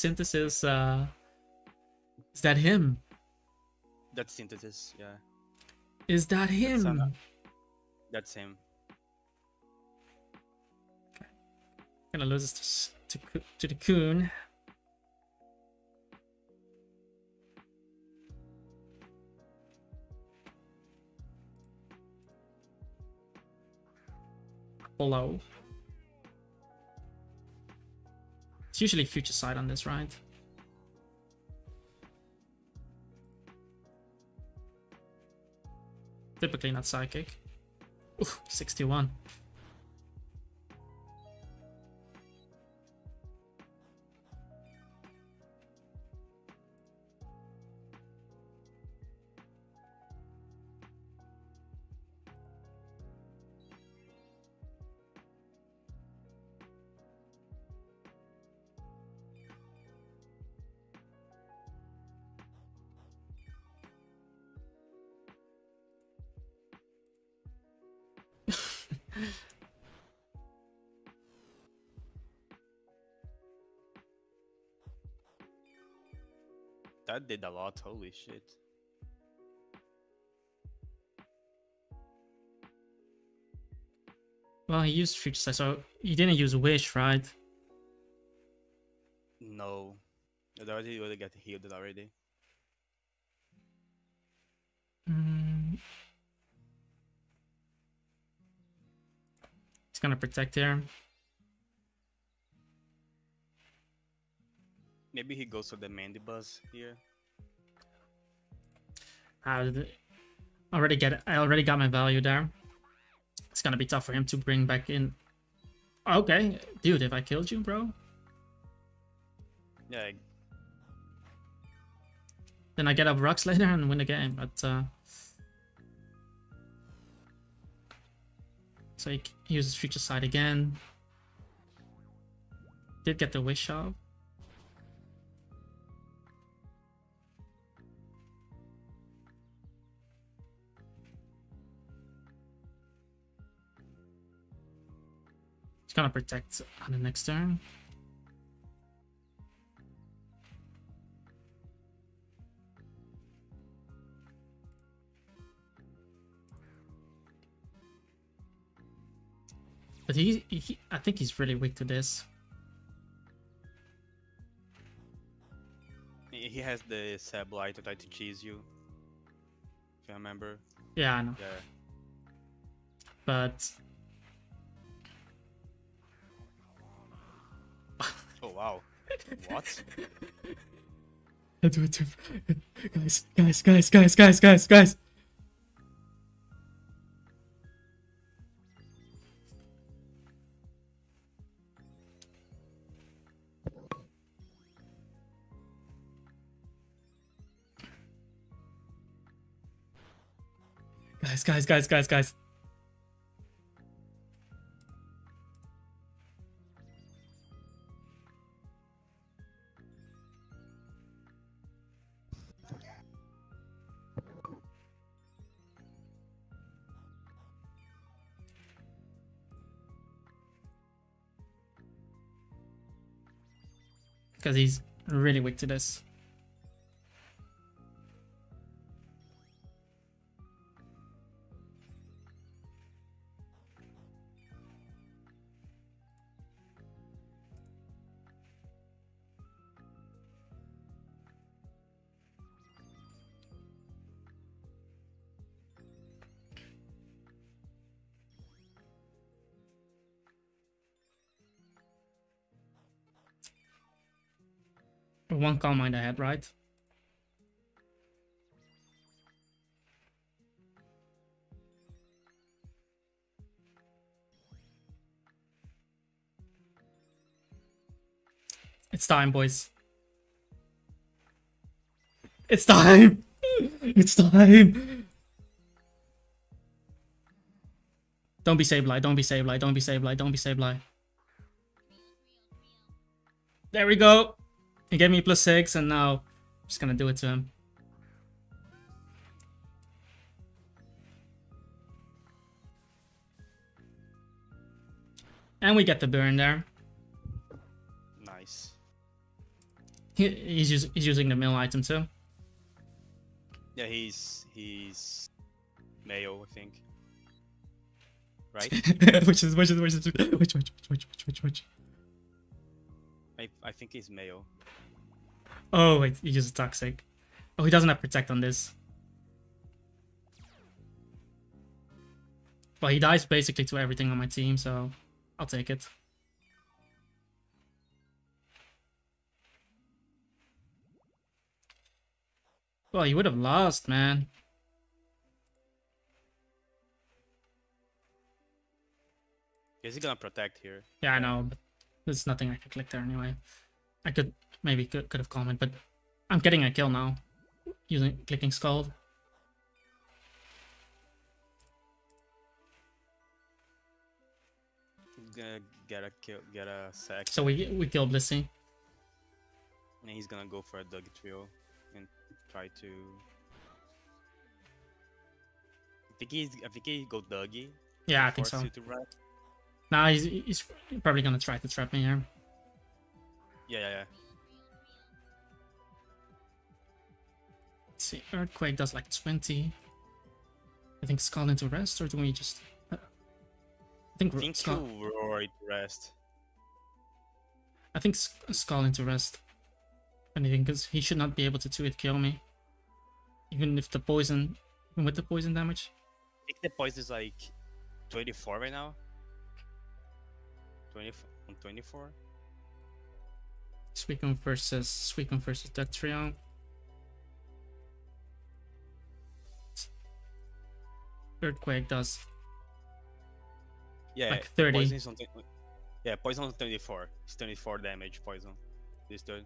synthesis. Uh, is that him? That's synthesis. Yeah, Is that That's him? that's him. Gonna lose this to, to, to the coon. Below. It's usually future sight on this, right? Typically not psychic. Oof, 61. That did a lot. Holy shit. Well, he used future sight, so he didn't use wish, right? No, it already would have got healed already. Mm. He's gonna protect here. Maybe he goes for the Mandibuzz here. I did- already get it. I already got my value there. It's gonna be tough for him to bring back in. Okay, dude, if I killed you, bro, Yeah, then I get up rocks later and win the game. But uh, so he uses future sight again. Did get the wish off. He's gonna protect on the next turn. But he, he, I think he's really weak to this. he has the Sableye to try to cheese you. If you remember. Yeah, I know. Yeah. But Oh wow. What? I do it too. guys, guys, guys, guys, guys, guys, guys. Guys, guys, guys, guys, guys. Because he's really weak to this. One calm mind I had, right? It's time, boys. It's time! It's time! Don't be Sableye, don't be Sableye, don't be Sableye, don't be Sableye. There we go! He gave me plus six, and now I'm just gonna do it to him. And we get the burn there. Nice. He, he's, us he's using the mill item too. Yeah, he's he's Mayo, I think. Right? which is which is which is which which which which which which. I I think he's Mayo. Oh wait, he uses toxic. Oh, he doesn't have protect on this. Well, he dies basically to everything on my team, so I'll take it. Well, you would have lost, man. Is he gonna protect here? Yeah, I know, but there's nothing I could click there anyway. I could maybe could, could have commented, but I'm getting a kill now using clicking Scald. Gonna get a kill, get a sack, So we we kill Blissey. and he's gonna go for a Dugtrio and try to. I think he's. I think he go Dougie. Yeah, I think so. Nah, he's, he's probably gonna try to trap me here. Yeah, yeah, yeah. Let's see, Earthquake does like 20. I think Scald into rest, or do we just... uh, I think, I think roar it rest. I think Scald into rest. Anything, because he should not be able to 2-hit kill me. Even if the poison... Even with the poison damage. I think the poison is like 24 right now. 20 on 24. Suicune versus Suicune versus Duck Earthquake does Yeah, Like 30. Poison is on yeah, poison on 24. It's 24 damage poison. This dude.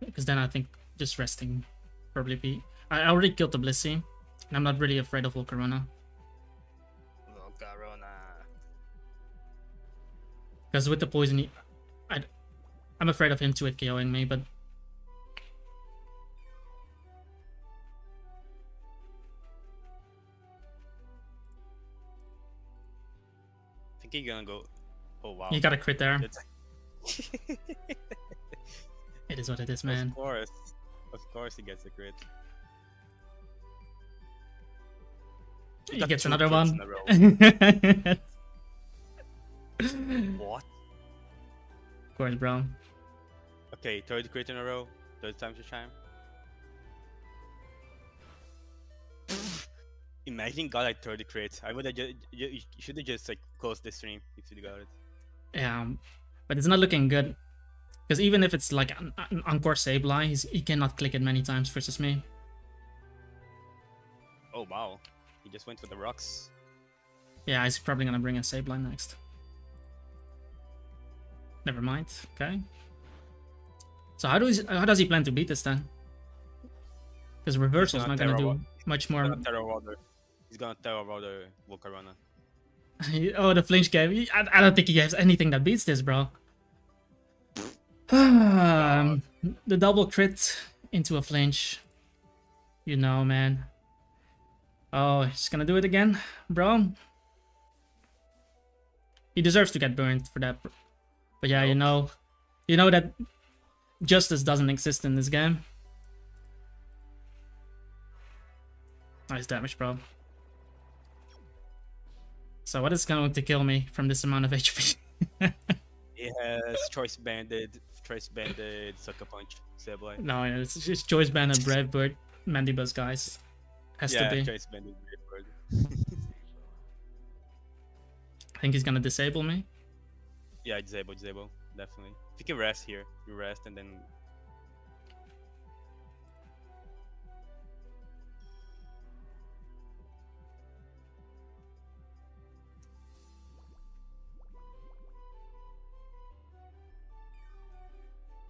because then I think just resting probably be. I already killed the Blissey, and I'm not really afraid of Volcarona. Because with the poison, I, I'm afraid of him to hit KOing me. But I think he's gonna go. Oh wow. he got a crit there. It is what it is, man. Of course. Of course he gets a crit. He gets another one. a row. of What? course, bro. Okay, third crit in a row. Third time's the charm. Imagine got like 30 crits. I would have just you, you should have just like closed the stream if you got it. Yeah, um, but it's not looking good. Because even if it's like an, an Encore Sableye, he's, he cannot click it many times versus me. Oh wow. He just went for the rocks. Yeah, he's probably gonna bring a Sableye next. Never mind. Okay. So how does how does he plan to beat this then? Because reversal's gonna not gonna do much He's more. gonna terror water. He's gonna terror water Volcarona. oh, the flinch game. I, I don't think he has anything that beats this, bro. um, the double crit into a flinch. You know, man. Oh, he's gonna do it again, bro. He deserves to get burned for that. But yeah, you know, you know that justice doesn't exist in this game. Nice damage, bro. So what is going to kill me from this amount of HP? Has choice banded, choice banded sucker punch. Sableye. no, it's just Choice banded, and Brave Bird, Mandibuzz guys. Has yeah, to be. choice banded. Brave Bird. I think he's gonna disable me. Yeah, disable, disable, definitely. If you can rest here, you rest and then.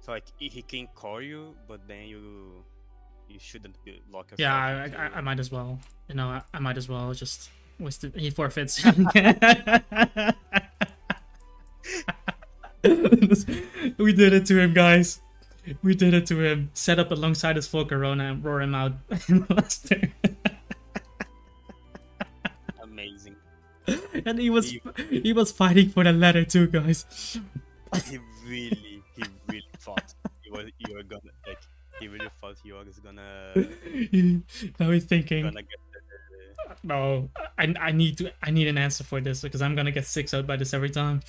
So like he he can call you, but then you you shouldn't be lock yourself. Yeah, I, I, I might as well. You know, I, I might as well just waste it. He forfeits. we did it to him, guys. We did it to him. Set up alongside his Volcarona and roar him out in the last turn. amazing. and he was He- he was fighting for the ladder too, guys. he really, he really fought. He was you were gonna like. He really thought he was gonna now he's thinking, gonna get no, I I need to I need an answer for this because I'm gonna get six out by this every time.